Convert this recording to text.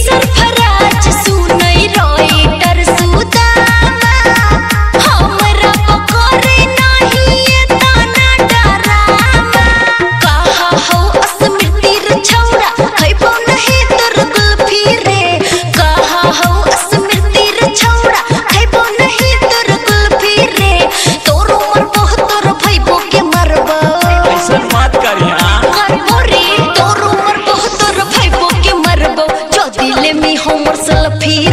cerca homework selepih